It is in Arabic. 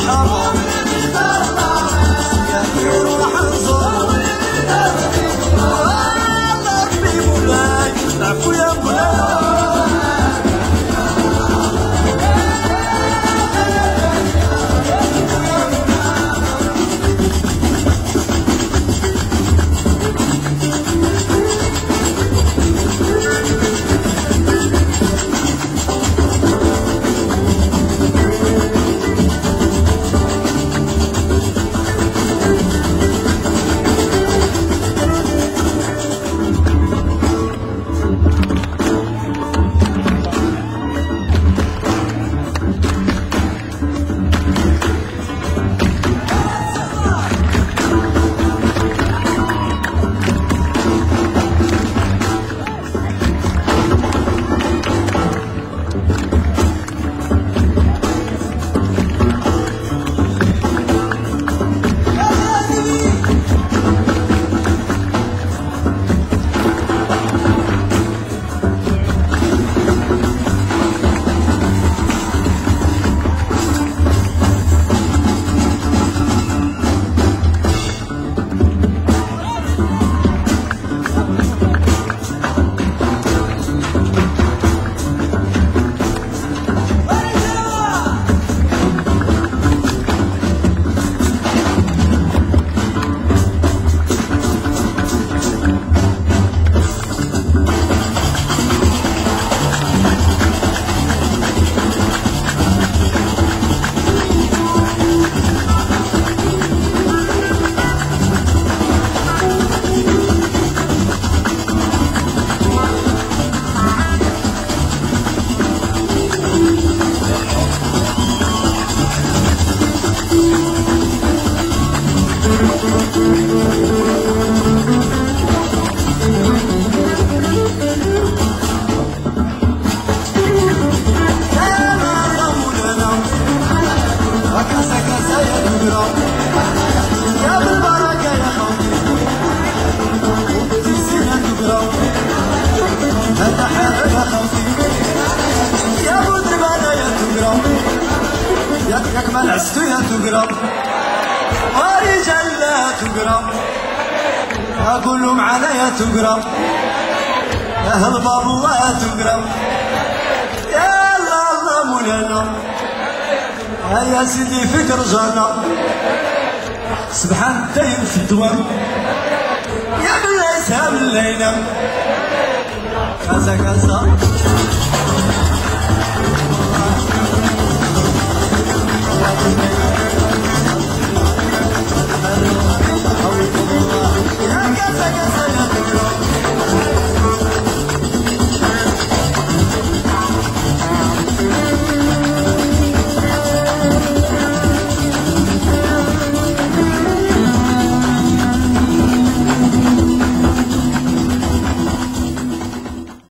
humble. عزت يا تقرب ورجال لا تقرب أقول لهم عليا تقرأ. أهل بابو تقرأ. يا الله الله مولانا. يا سيدي فكر جانا. سبحان دايم في الدوام. يا بلا يسهل الليلة. كذا كذا. يا كذا